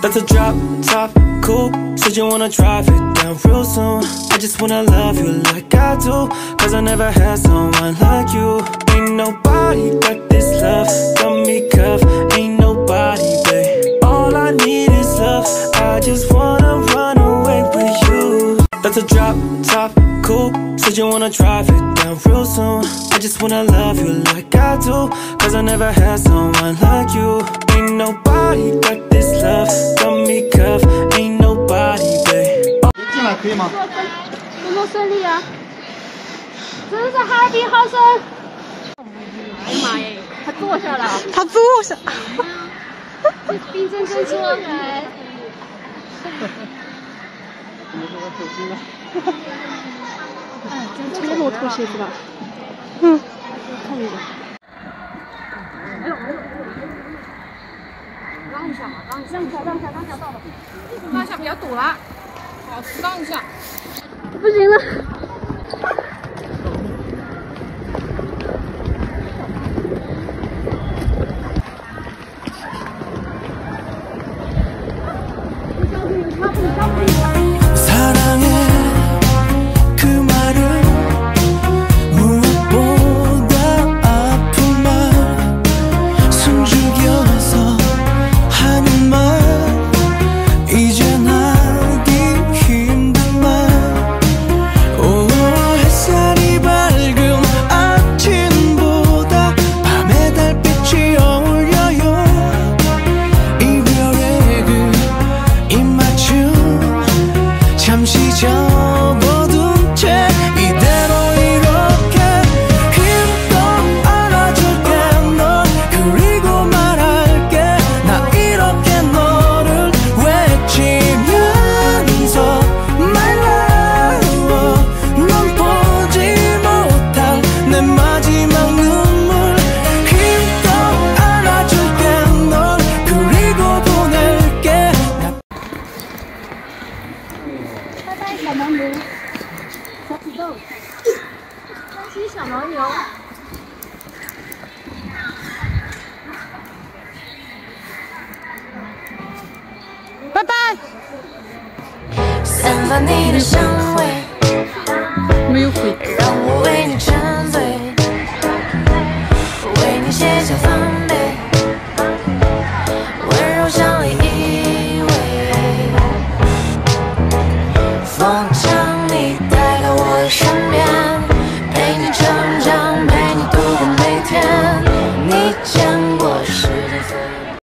That's a drop top cool. Said you wanna drive it down real soon. I just wanna love you like I do. Cause I never had someone like you. Ain't nobody got this love. Got me cuffed. Ain't nobody, babe. All I need is love. I just wanna run away with you. That's a drop top cool. Said you wanna drive it down real soon. I just wanna love you like I do. Cause I never had someone like you. Ain't nobody got love. Got me cuffed. Ain't nobody, babe. 进来可以吗？工作顺利啊！真是哈尔滨好生。哎呀妈呀，他坐下了，他坐下。冰真真出来。怎么说我走心了？哎，真的骆驼鞋子吧？嗯。看一个。哎呦哎呦！让一下，让一下，让一下，让一下，让一下，到了。让一下，不要堵了。好，上一下。不行了。豆，三只小牦牛。拜拜。散发你的香味，没有回。让我为你沉醉，为你卸下防备，温柔依偎，